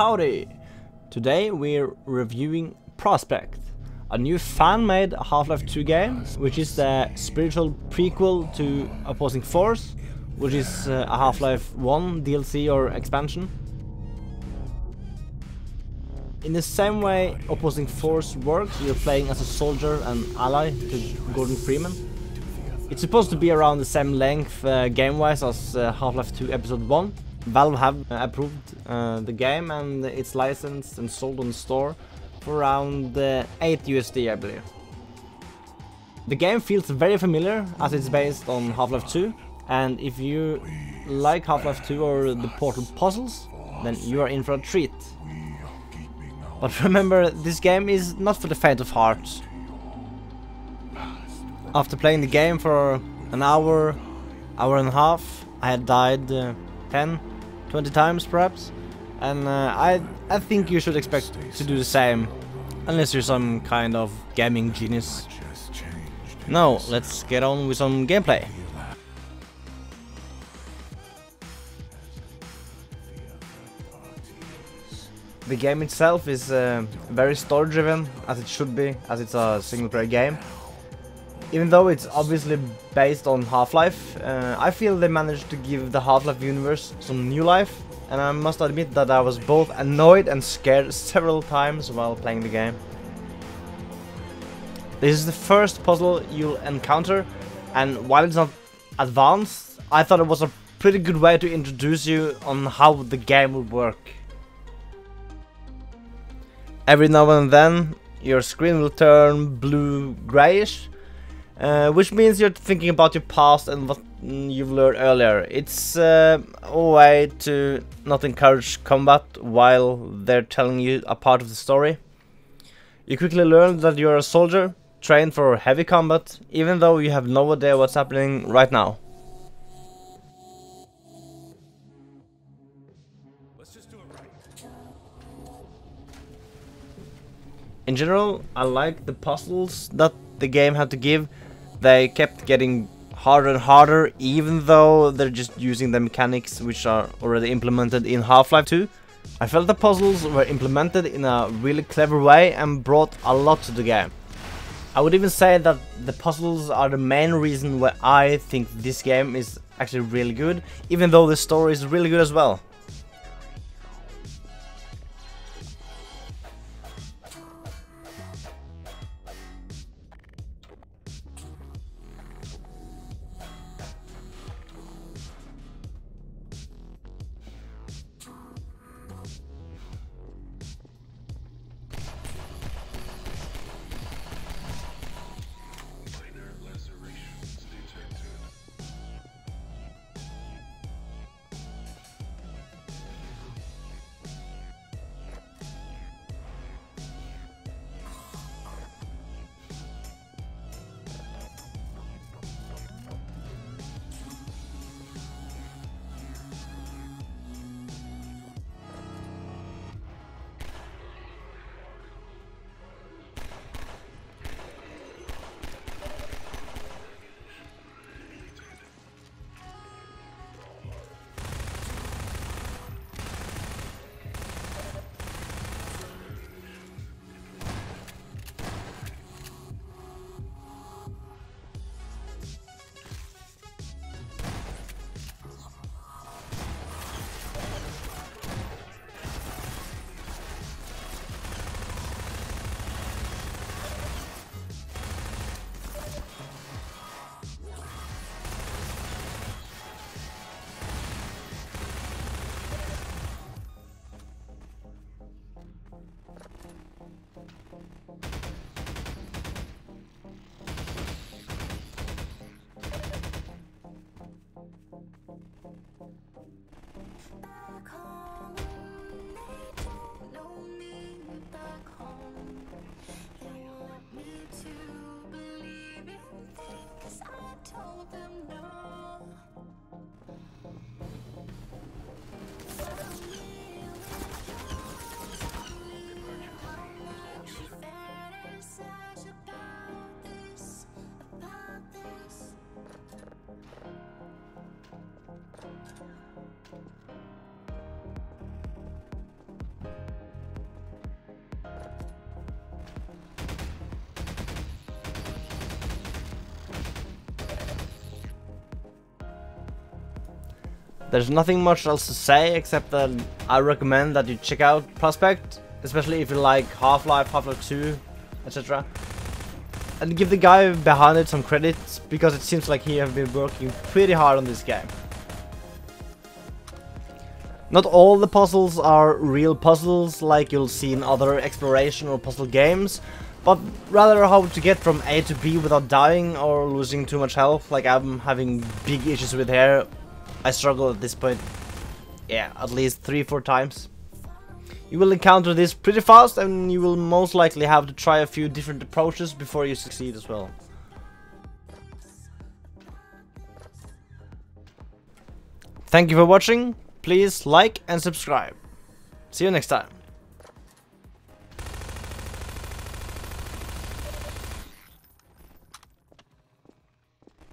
Howdy! Today we're reviewing Prospekt, a new fan-made Half-Life 2 game, which is the spiritual prequel to Opposing Force, which is uh, a Half-Life 1 DLC or expansion. In the same way Opposing Force works, you're playing as a soldier and ally to Gordon Freeman. It's supposed to be around the same length uh, game-wise as uh, Half-Life 2 Episode 1. Valve have uh, approved uh, the game and it's licensed and sold on store for around uh, 8 USD I believe. The game feels very familiar as it's based on Half-Life 2 and if you like Half-Life 2 or the Portal puzzles, then you are in for a treat. But remember, this game is not for the faint of heart. After playing the game for an hour, hour and a half, I had died uh, 10, 20 times perhaps. And uh, I, I think you should expect to do the same, unless you're some kind of gaming genius. Now, let's get on with some gameplay. The game itself is uh, very story driven, as it should be, as it's a single player game. Even though it's obviously based on Half-Life, uh, I feel they managed to give the Half-Life universe some new life, and I must admit that I was both annoyed and scared several times while playing the game. This is the first puzzle you'll encounter, and while it's not advanced, I thought it was a pretty good way to introduce you on how the game would work. Every now and then, your screen will turn blue-grayish, uh, which means you're thinking about your past and what you've learned earlier. It's uh, a way to not encourage combat while they're telling you a part of the story. You quickly learn that you're a soldier, trained for heavy combat, even though you have no idea what's happening right now. In general, I like the puzzles that the game had to give. They kept getting harder and harder, even though they're just using the mechanics which are already implemented in Half-Life 2. I felt the puzzles were implemented in a really clever way and brought a lot to the game. I would even say that the puzzles are the main reason why I think this game is actually really good, even though the story is really good as well. There's nothing much else to say except that I recommend that you check out Prospekt, especially if you like Half-Life, Half-Life 2, etc. And give the guy behind it some credit, because it seems like he has been working pretty hard on this game. Not all the puzzles are real puzzles like you'll see in other exploration or puzzle games, but rather how to get from A to B without dying or losing too much health, like I'm having big issues with here. I struggle at this point, yeah, at least 3-4 times. You will encounter this pretty fast and you will most likely have to try a few different approaches before you succeed as well. Thank you for watching, please like and subscribe. See you next time.